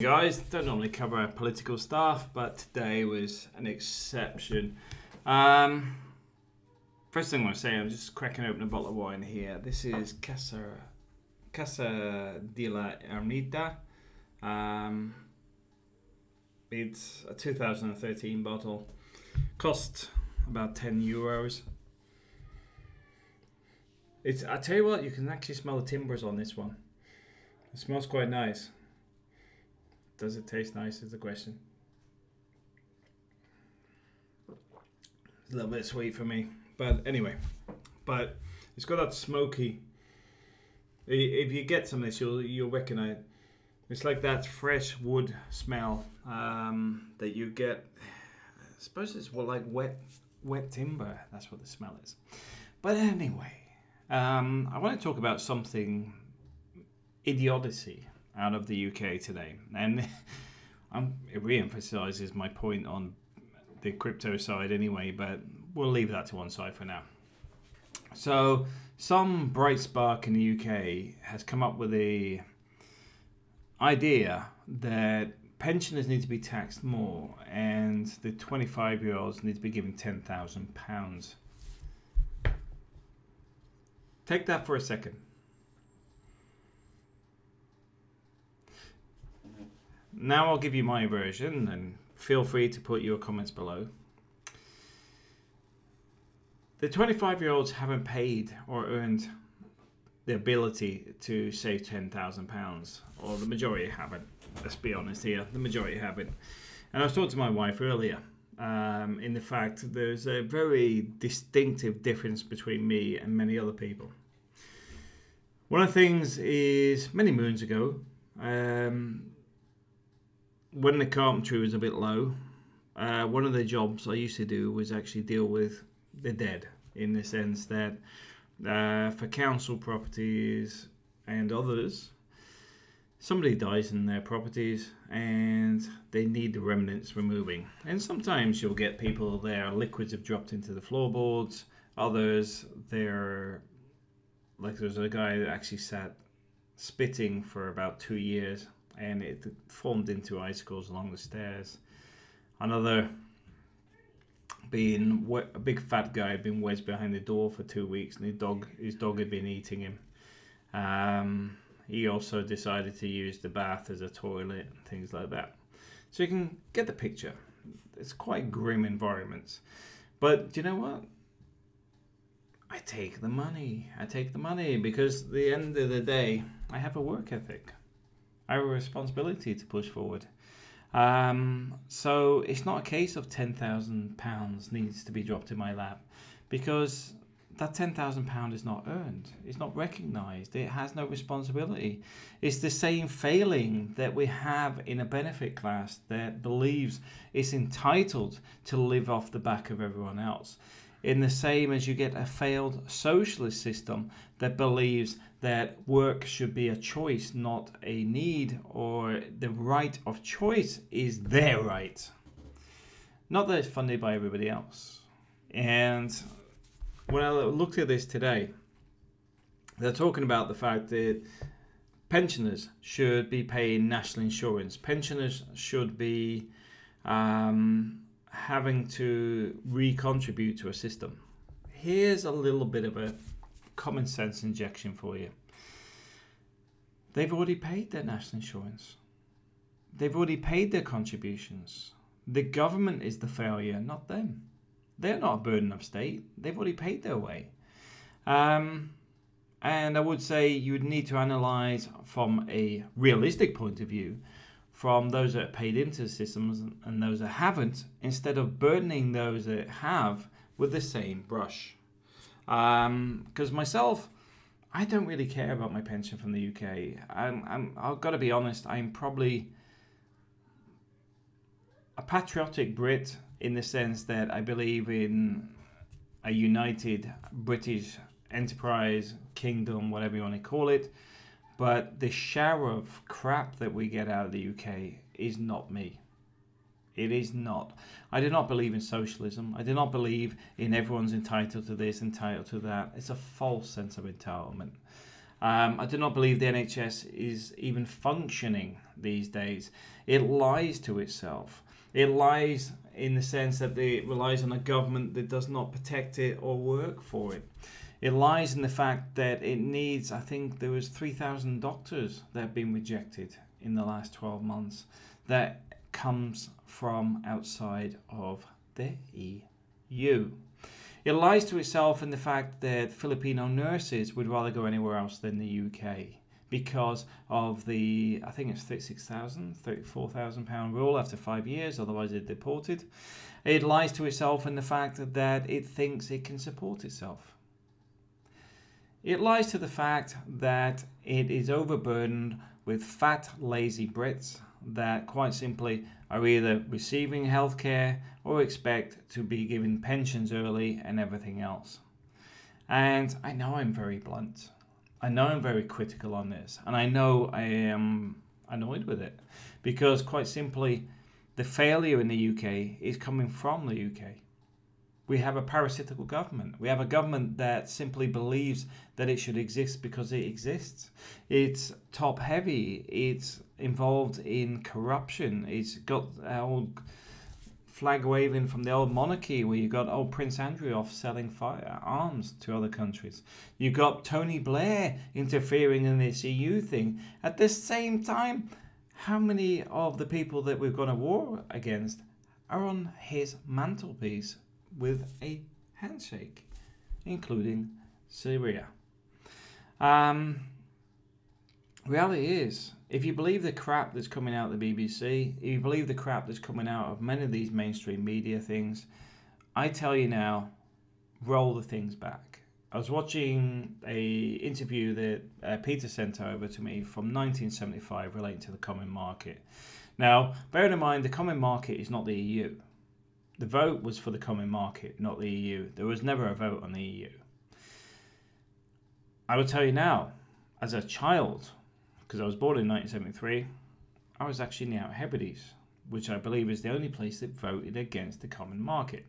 guys don't normally cover political stuff but today was an exception. Um, first thing i want to say i'm just cracking open a bottle of wine here. This is casa casa de la ermita. Um, it's a 2013 bottle. Cost about 10 euros. It's i tell you what you can actually smell the timbers on this one. It smells quite nice does it taste nice? Is the question. It's a little bit sweet for me, but anyway, but it's got that smoky. If you get some of this, you'll you'll recognize. It's like that fresh wood smell um, that you get. I suppose it's well, like wet wet timber. That's what the smell is. But anyway, um, I want to talk about something idiocy out of the UK today, and I'm, it re-emphasizes my point on the crypto side anyway. But we'll leave that to one side for now. So, some bright spark in the UK has come up with the idea that pensioners need to be taxed more, and the 25 year olds need to be given 10,000 pounds. Take that for a second. Now I'll give you my version and feel free to put your comments below. The 25 year olds haven't paid or earned the ability to save £10,000, or the majority haven't. Let's be honest here, the majority haven't. And I was talking to my wife earlier um, in the fact there's a very distinctive difference between me and many other people. One of the things is many moons ago, um, when the carpentry was a bit low, uh, one of the jobs I used to do was actually deal with the dead in the sense that uh, for council properties and others, somebody dies in their properties and they need the remnants removing. And sometimes you'll get people there, liquids have dropped into the floorboards, others, they're like there's a guy that actually sat spitting for about two years and it formed into icicles along the stairs. Another being a big fat guy had been wedged behind the door for two weeks, and his dog his dog had been eating him. Um, he also decided to use the bath as a toilet and things like that. So you can get the picture. It's quite grim environments, but do you know what? I take the money. I take the money because at the end of the day, I have a work ethic. A responsibility to push forward. Um, so it's not a case of ten thousand pounds needs to be dropped in my lap, because that ten thousand pound is not earned. It's not recognised. It has no responsibility. It's the same failing that we have in a benefit class that believes it's entitled to live off the back of everyone else in the same as you get a failed socialist system that believes that work should be a choice, not a need, or the right of choice is their right. Not that it's funded by everybody else. And when I looked at this today, they're talking about the fact that pensioners should be paying national insurance. Pensioners should be um, having to recontribute to a system. Here's a little bit of a common sense injection for you. They've already paid their national insurance. They've already paid their contributions. The government is the failure, not them. They're not a burden of state. They've already paid their way. Um, and I would say you would need to analyze from a realistic point of view from those that are paid into the systems and those that haven't, instead of burdening those that have with the same brush. Because um, myself, I don't really care about my pension from the UK. I'm, I'm, I've got to be honest, I'm probably a patriotic Brit in the sense that I believe in a united British enterprise, kingdom, whatever you want to call it. But the shower of crap that we get out of the UK is not me. It is not. I do not believe in socialism. I do not believe in everyone's entitled to this, entitled to that. It's a false sense of entitlement. Um, I do not believe the NHS is even functioning these days. It lies to itself. It lies in the sense that it relies on a government that does not protect it or work for it. It lies in the fact that it needs, I think there was 3,000 doctors that have been rejected in the last 12 months. That comes from outside of the EU. It lies to itself in the fact that Filipino nurses would rather go anywhere else than the UK because of the, I think it's 36,000, 34,000 pound rule after five years, otherwise they're deported. It lies to itself in the fact that it thinks it can support itself. It lies to the fact that it is overburdened with fat, lazy Brits that quite simply are either receiving healthcare or expect to be given pensions early and everything else. And I know I'm very blunt. I know I'm very critical on this, and I know I am annoyed with it because, quite simply, the failure in the UK is coming from the UK. We have a parasitical government. We have a government that simply believes that it should exist because it exists. It's top heavy. It's involved in corruption. It's got old flag waving from the old monarchy where you got old Prince Andrew off selling firearms to other countries. You got Tony Blair interfering in this EU thing. At the same time, how many of the people that we've gone to war against are on his mantelpiece with a handshake, including Syria. Um, reality is, if you believe the crap that's coming out of the BBC, if you believe the crap that's coming out of many of these mainstream media things, I tell you now, roll the things back. I was watching a interview that uh, Peter sent over to me from 1975 relating to the common market. Now, bearing in mind, the common market is not the EU. The vote was for the common market, not the EU. There was never a vote on the EU. I will tell you now, as a child, because I was born in 1973, I was actually in the Outer Hebrides, which I believe is the only place that voted against the common market.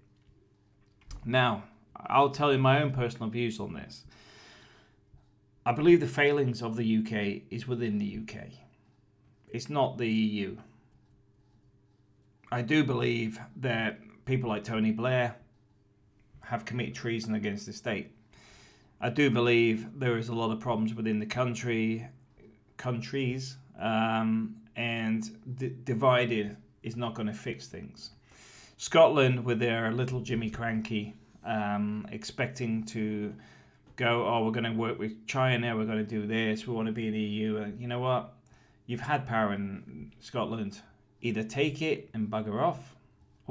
Now, I'll tell you my own personal views on this. I believe the failings of the UK is within the UK. It's not the EU. I do believe that people like Tony Blair have committed treason against the state. I do believe there is a lot of problems within the country, countries, um, and d- divided is not going to fix things. Scotland, with their little Jimmy Krankie, um, expecting to go, oh, we're going to work with China, we're going to do this, we want to be in the EU. And you know what? You've had power in Scotland. Either take it and bugger off,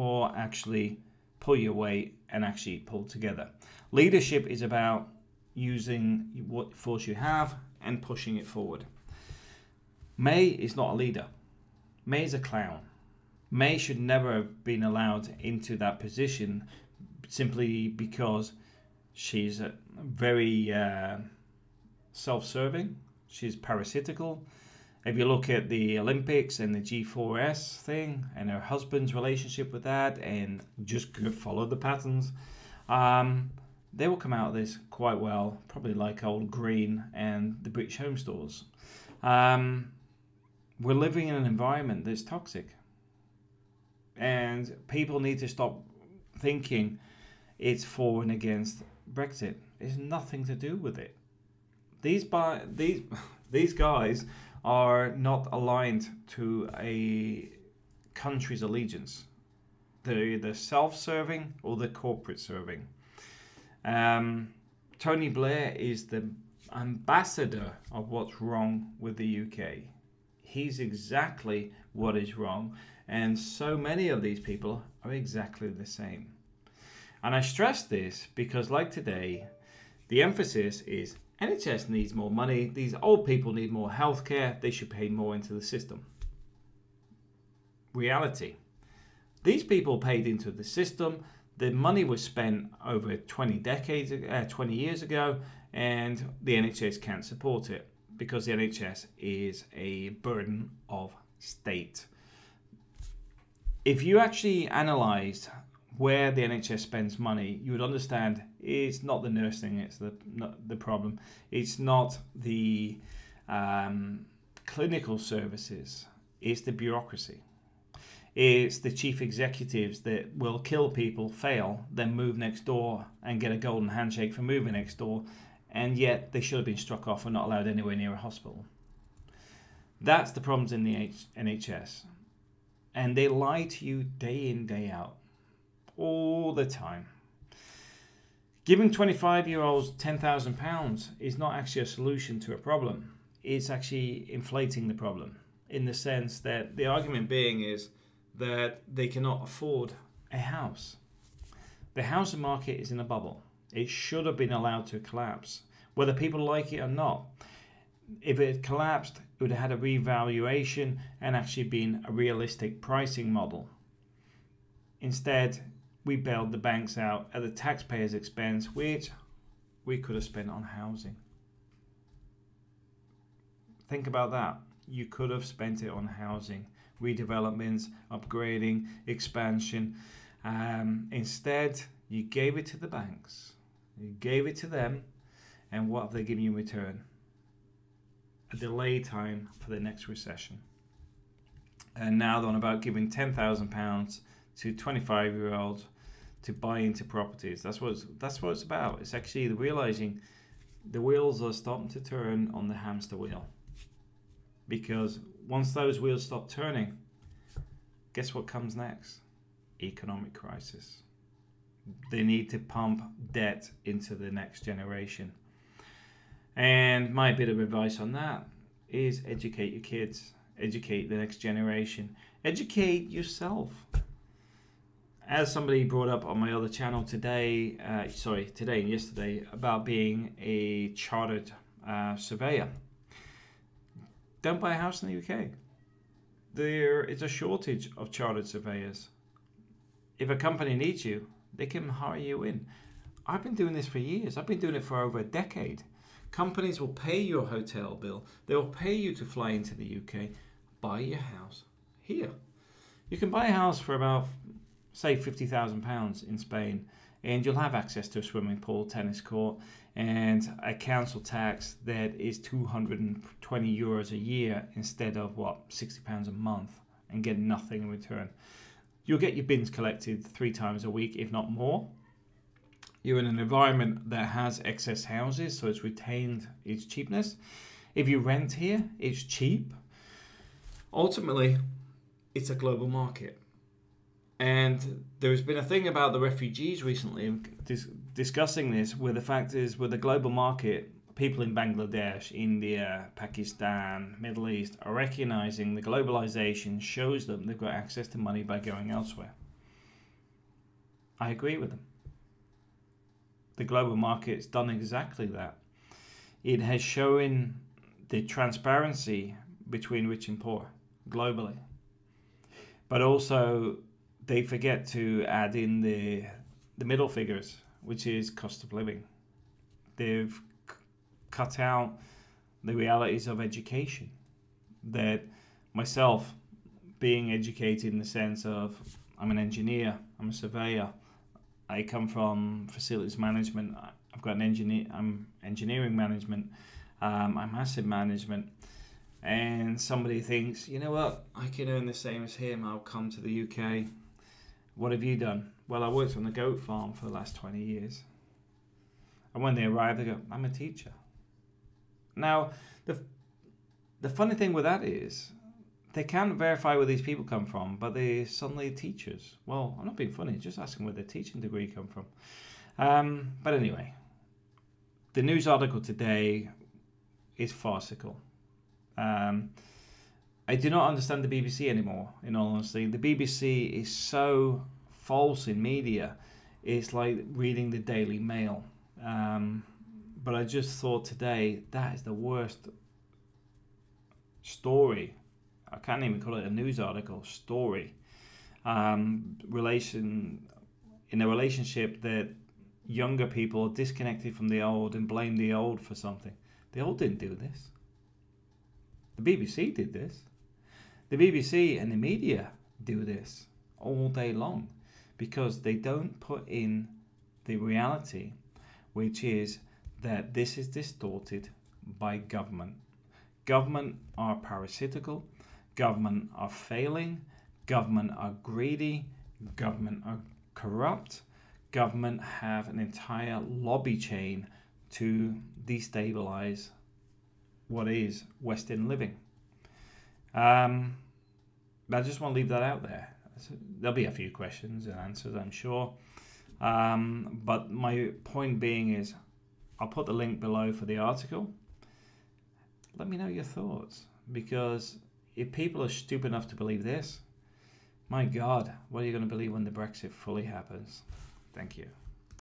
or actually pull your weight and actually pull together. Leadership is about using what force you have and pushing it forward. May is not a leader. May is a clown. May should never have been allowed into that position simply because she's very uh, self serving, she's parasitical, if you look at the Olympics and the G4S thing and her husband's relationship with that and just follow the patterns, um, they will come out of this quite well, probably like old Green and the British home stores. Um, we're living in an environment that's toxic. And people need to stop thinking it's for and against Brexit. It's nothing to do with it. These by these these guys are not aligned to a country's allegiance. They're either self serving or they're corporate serving. Um, Tony Blair is the ambassador of what's wrong with the UK. He's exactly what is wrong, and so many of these people are exactly the same. And I stress this because, like today, the emphasis is NHS needs more money. These old people need more healthcare. They should pay more into the system. Reality. These people paid into the system. The money was spent over 20 decades, uh, 20 years ago, and the NHS can't support it because the NHS is a burden of state. If you actually analysed where the NHS spends money, you would understand it's not the nursing, it's the the problem. It's not the um, clinical services, it's the bureaucracy. It's the chief executives that will kill people, fail, then move next door and get a golden handshake for moving next door, and yet they should have been struck off and not allowed anywhere near a hospital. That's the problems in the NHS. And they lie to you day in, day out, all the time. Giving 25 year olds £10,000 is not actually a solution to a problem. It's actually inflating the problem in the sense that the argument being is that they cannot afford a house. The housing market is in a bubble. It should have been allowed to collapse, whether people like it or not. If it collapsed, it would have had a revaluation and actually been a realistic pricing model. Instead, we bailed the banks out at the taxpayers' expense, which we could have spent on housing. Think about that. You could have spent it on housing, redevelopments, upgrading, expansion. Um, instead, you gave it to the banks. You gave it to them, and what have they given you in return? A delay time for the next recession. And now they're on about giving £10,000 to 25 year olds to buy into properties. That's what it's, that's what it's about. It's actually the realizing the wheels are starting to turn on the hamster wheel. Because once those wheels stop turning, guess what comes next? Economic crisis. They need to pump debt into the next generation. And my bit of advice on that is educate your kids, educate the next generation, educate yourself as somebody brought up on my other channel today, uh, sorry, today and yesterday, about being a chartered uh, surveyor, don't buy a house in the UK. There is a shortage of chartered surveyors. If a company needs you, they can hire you in. I've been doing this for years. I've been doing it for over a decade. Companies will pay your hotel bill. They will pay you to fly into the UK. Buy your house here. You can buy a house for about say £50,000 in Spain, and you'll have access to a swimming pool, tennis court, and a council tax that is 220 euros a year instead of what 60 pounds a month, and get nothing in return. You'll get your bins collected three times a week, if not more. You're in an environment that has excess houses, so it's retained its cheapness. If you rent here, it's cheap. Ultimately, it's a global market and there's been a thing about the refugees recently um, dis- discussing this, where the fact is, with the global market, people in Bangladesh, India, Pakistan, Middle East are recognizing the globalization shows them they've got access to money by going elsewhere. I agree with them. The global market's done exactly that. It has shown the transparency between rich and poor globally, but also they forget to add in the the middle figures, which is cost of living. They've c- cut out the realities of education. That myself, being educated in the sense of I'm an engineer, I'm a surveyor, I come from facilities management. I've got an engineer. I'm engineering management. Um, I'm asset management. And somebody thinks, you know what, I can earn the same as him. I'll come to the UK. What have you done? Well, I worked on the goat farm for the last 20 years. And when they arrive, they go, I'm a teacher. Now, the, the funny thing with that is, they can't verify where these people come from, but they're suddenly teachers. Well, I'm not being funny, just asking where their teaching degree come from. Um, but anyway, the news article today is farcical. Um, I do not understand the BBC anymore, in all honesty. The BBC is so false in media. It's like reading the Daily Mail. Um, but I just thought today that is the worst story. I can't even call it a news article, story. Um, relation in a relationship that younger people are disconnected from the old and blame the old for something. The old didn't do this. The BBC did this. The BBC and the media do this all day long because they don't put in the reality, which is that this is distorted by government. Government are parasitical, government are failing, government are greedy, government are corrupt, government have an entire lobby chain to destabilize what is Western living. Um, I just want to leave that out there. There'll be a few questions and answers, I'm sure. Um, but my point being is, I'll put the link below for the article. Let me know your thoughts because if people are stupid enough to believe this, my God, what are you going to believe when the Brexit fully happens? Thank you.